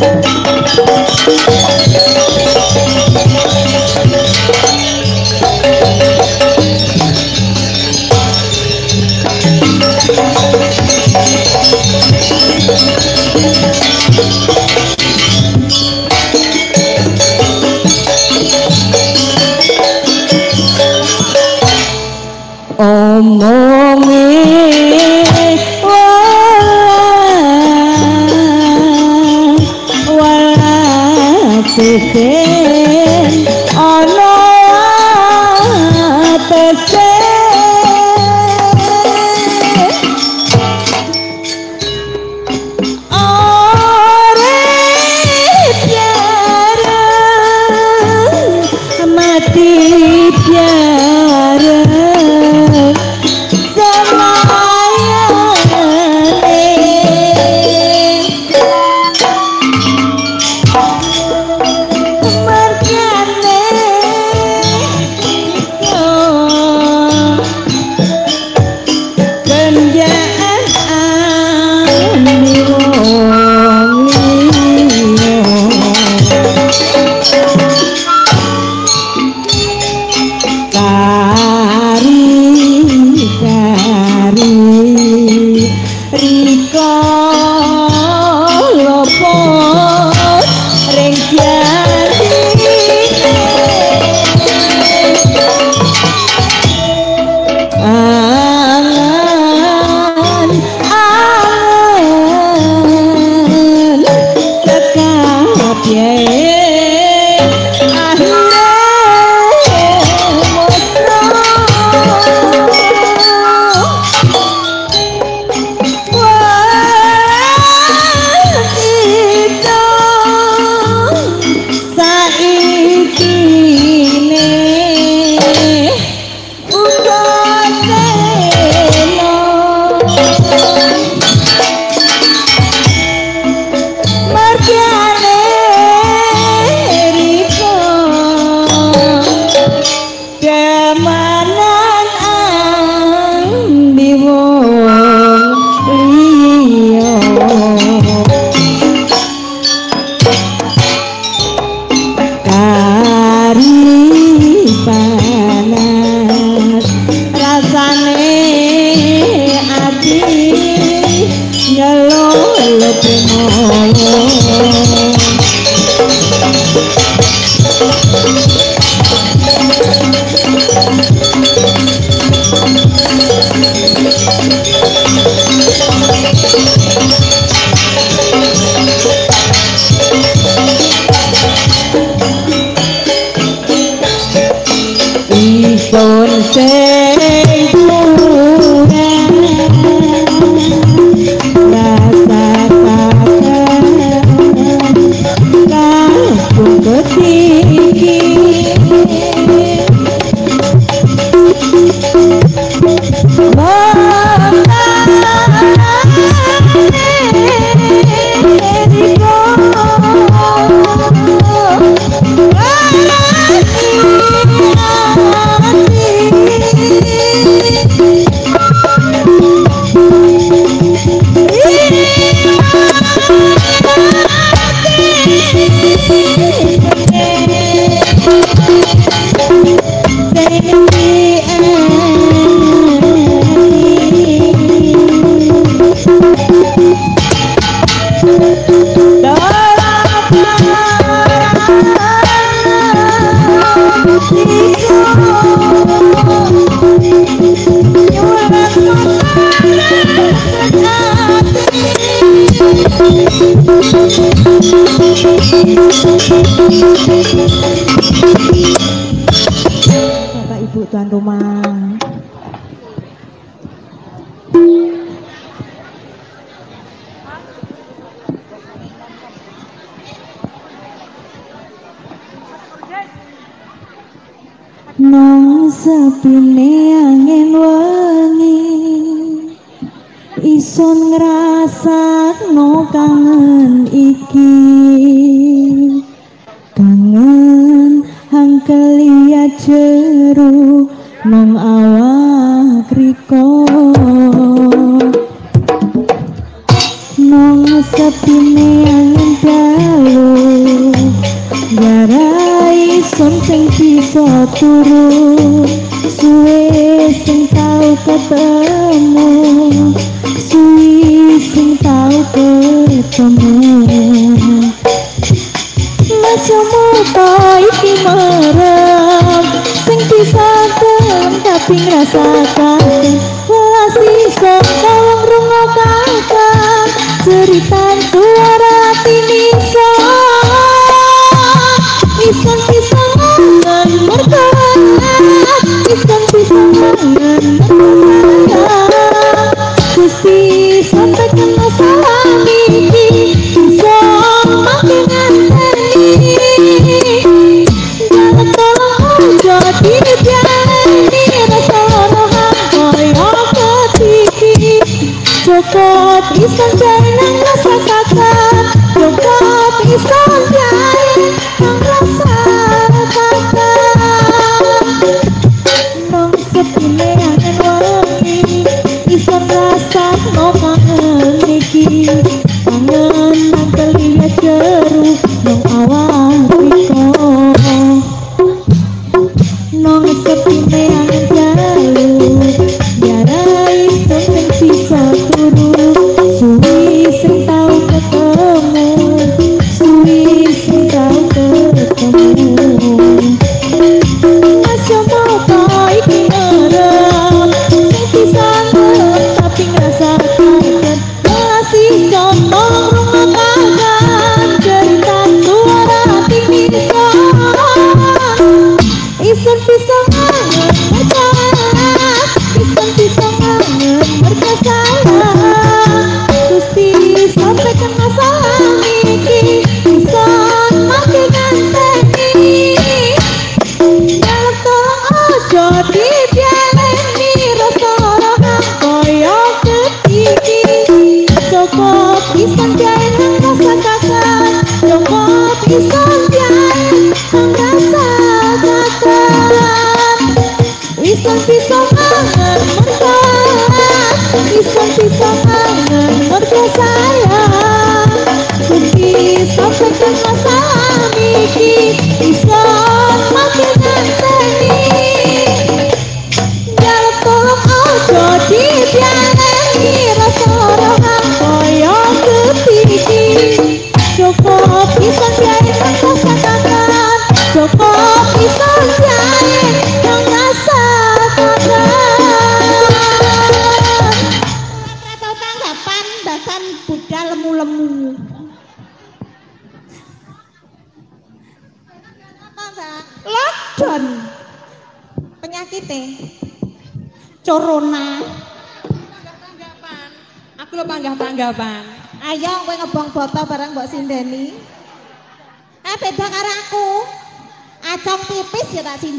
Thank you. veces Ah! jeru nang awak riko. Nang sepine angin dalu garai sonteng pisau turun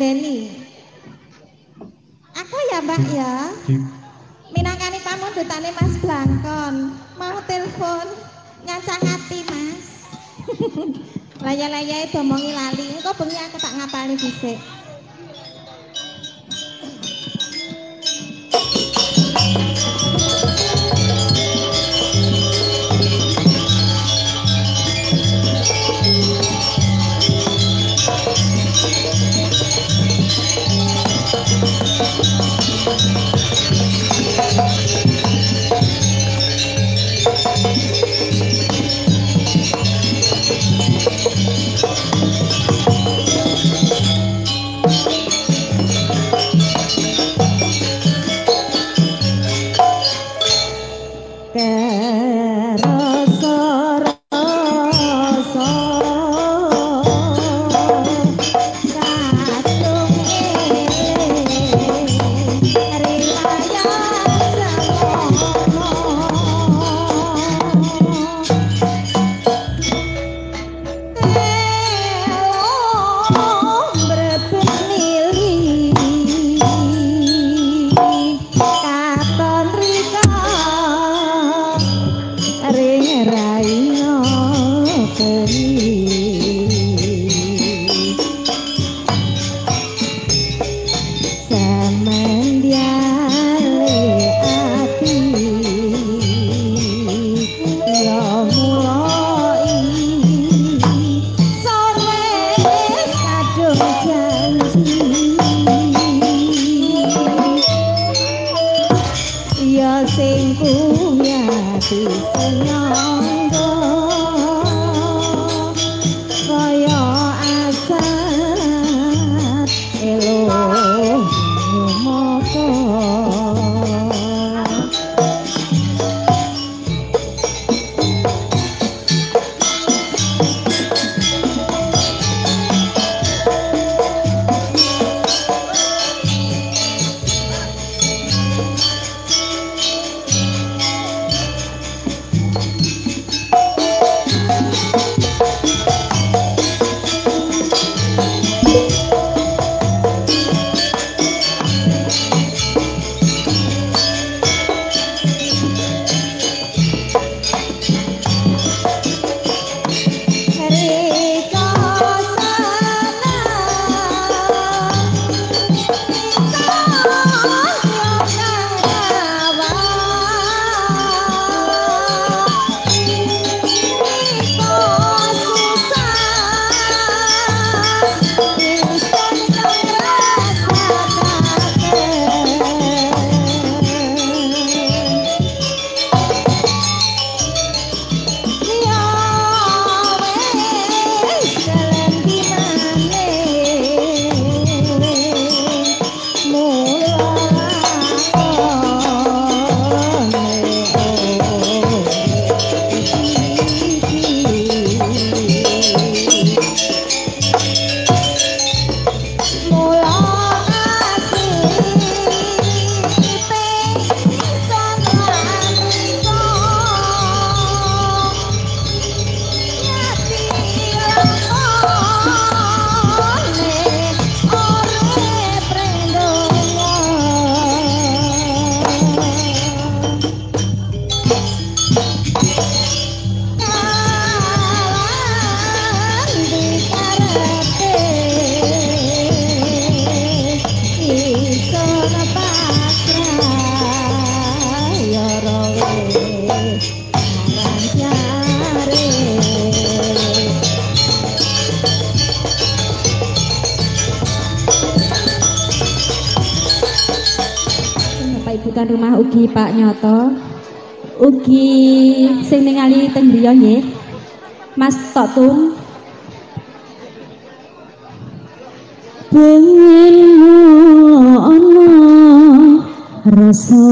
ngandeni Aku ya mbak ya Minangkani tamundutane mas Blangkon. Mau telepon nyancang ati mas Laya-laya domongi lali. Engko bengi aku tak ngapalin dhisik. Bukan rumah ugi Pak Nyoto. Ugi sing ningali teng griya nggih Mas Totum pengenmu ana rasa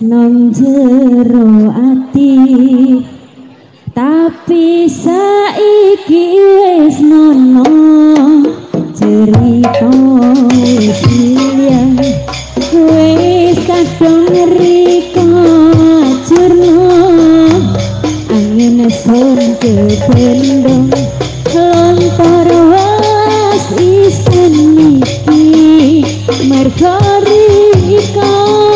nang jero ati. Tapi saiki wis nono cerita son kependong lontar was isen niki mergo riko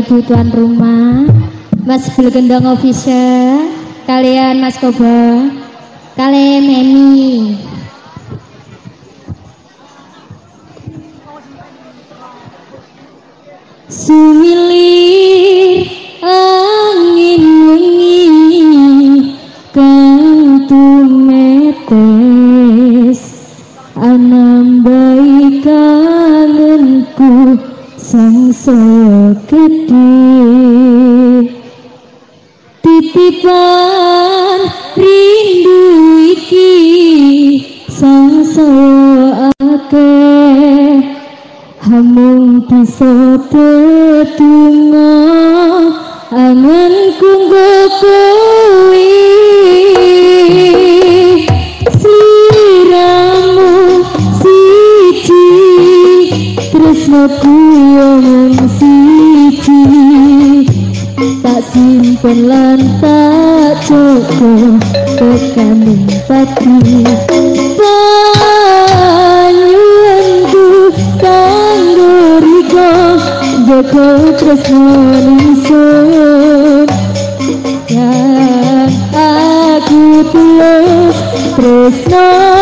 Ibu tuan rumah, Mas Bilgendong Official, kalian Mas Kobo, kalian Memi. Sumilir angin wengi kau tumbuh sang saya titipan rindu iki sang saya hamung bisa tetunga angan kunggu kuih tresnaku yang siji tak simpen lan tak cukup tekan pati banyuanku kanggo riko joko tresno ingsun yang aku tulis tresno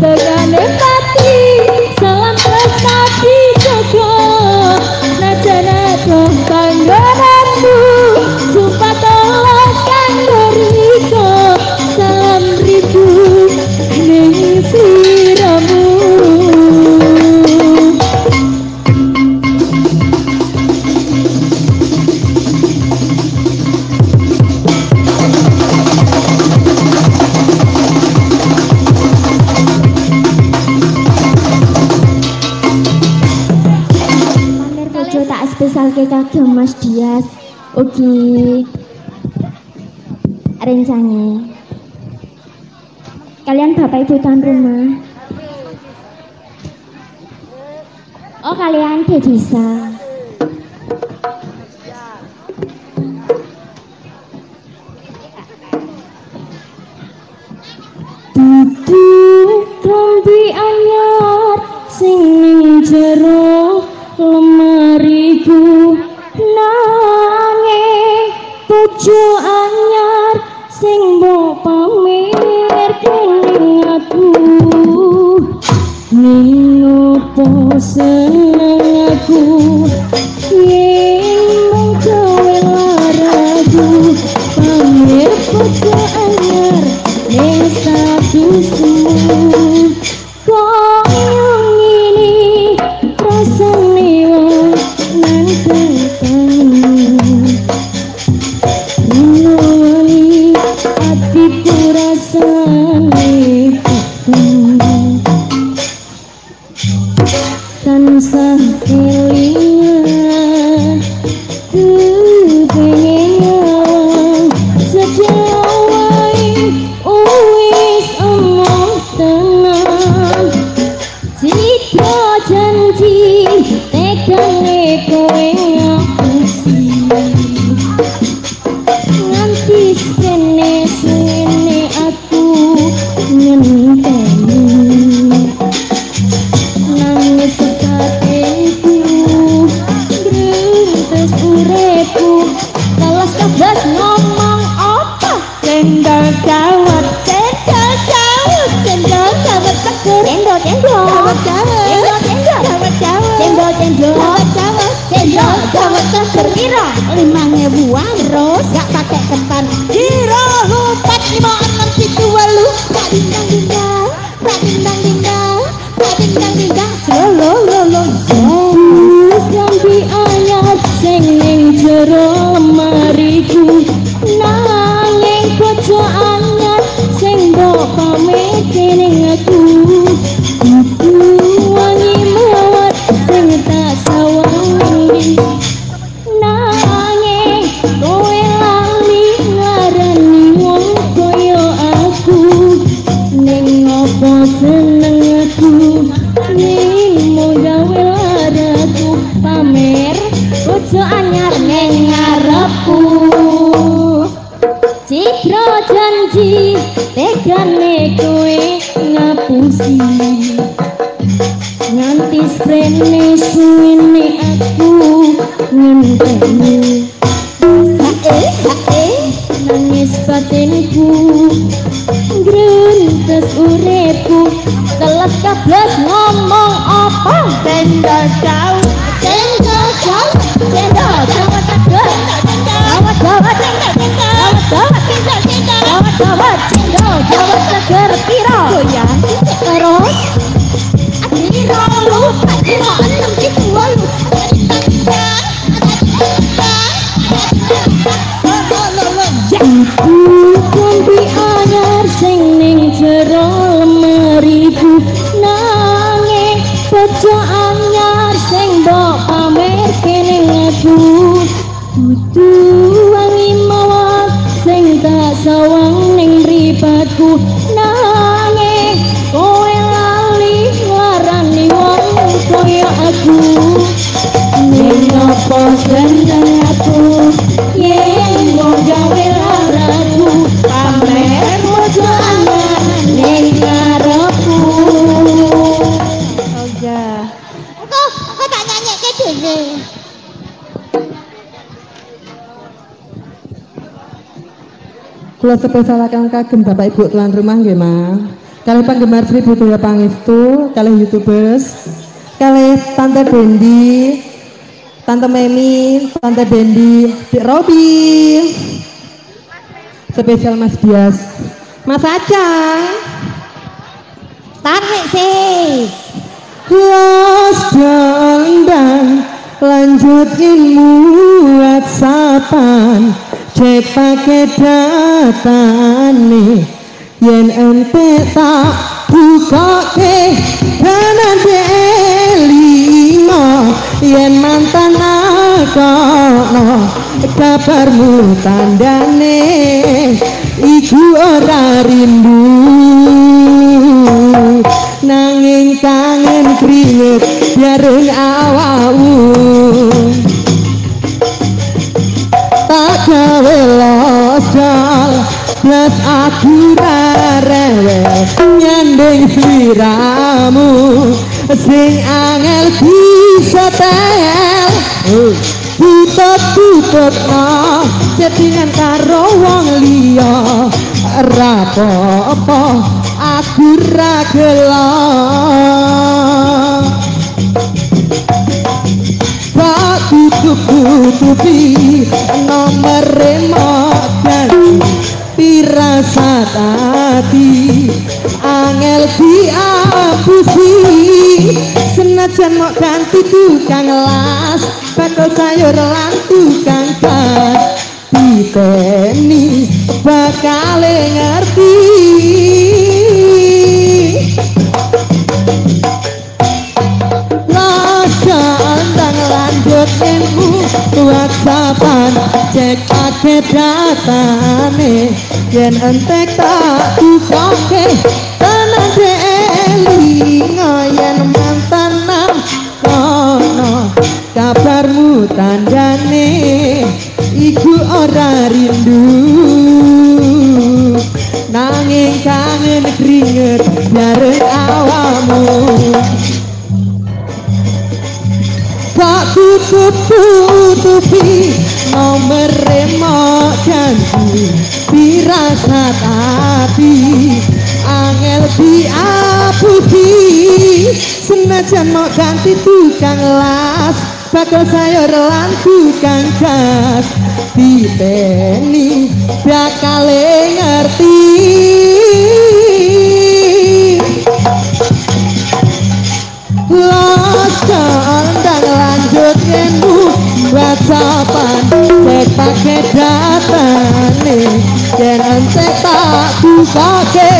the bisa. Duduk rombi anyar sing ning lemari lemariku. Nanging tuju anyar sing mbok pamir ning aku. Ning opo sing cắt cứ đem vô chém vô. Mặt cháu đem vô chém vô. Mặt cháu đem vô chém vô. Mặt cháu đem vô cho mặt cháu kira limang ribuan terus gak pakai tempat kira lu empat lima Plus ngomong apa Benda Kula spesialaken kagem Bapak Ibu tuan rumah nggih, Ma. Kalih penggemar Sri Budaya Pangestu, kalih YouTubers, kalih Tante Dendi, Tante Memi, Tante Dendi, Dik Robi. Spesial Mas Bias. Mas Acang. Tarik sih. Los dendang lanjutin whatsappan cek pake datane yen ente tak buka ke kanan lima yen mantan akono kabarmu tandane iku ora rindu. Nanging kangen keringet bareng awamu tak gawe losol Plus aku rewel nyanding sliramu sing angel bisa tel tutut-tutut no chattingan karo wong liya. Rapopo aku ra tutup-tutupi nomor remote pirasat hati angel diapusi senajan mau ganti tukang las bakal sayur lan tukang pas diteni bakal ngerti. Raja andang lanjut whatsappan cek paket datane yen entek tak bukoke tenan elinga yen mantan nam kono kabarmu tandane iku ora rindu. Nanging kangen keringet bareng awamu tutup tutupi nomor remote janji firasat hati angel diapusi senajan mau ganti tukang las bakal sayur lan tukang gas. Dipeni bakal ngerti whatsappan cek pakai datane. Yen entek tak bukake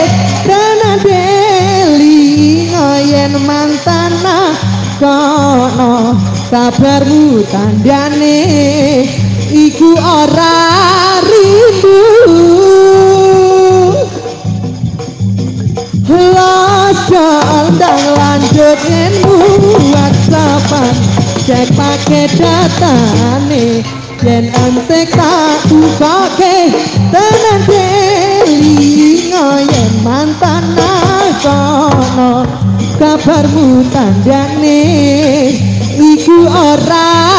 dana deli. Yen mantan kono kabarmu tandane iku ora rindu. Lojo ndang lanjut ngenmu whatsappan cek pakai datane yen entek tak bukake tenan delingo yen mantan kono kabarmu tandane iku ora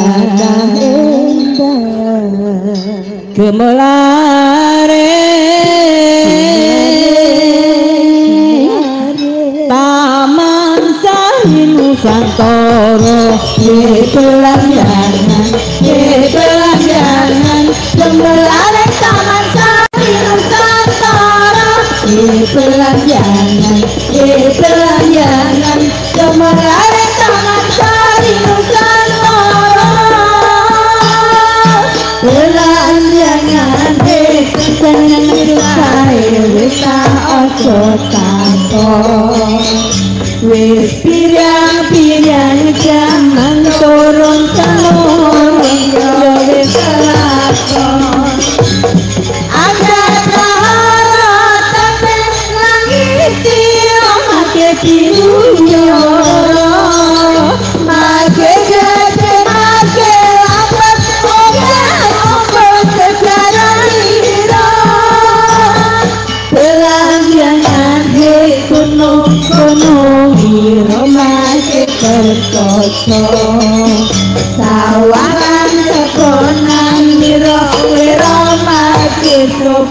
Kacang indah Gemelare. Taman Sahin Nusantara Di Pelayan masih berkoso Sawaran sekonan di roh wero Makin roh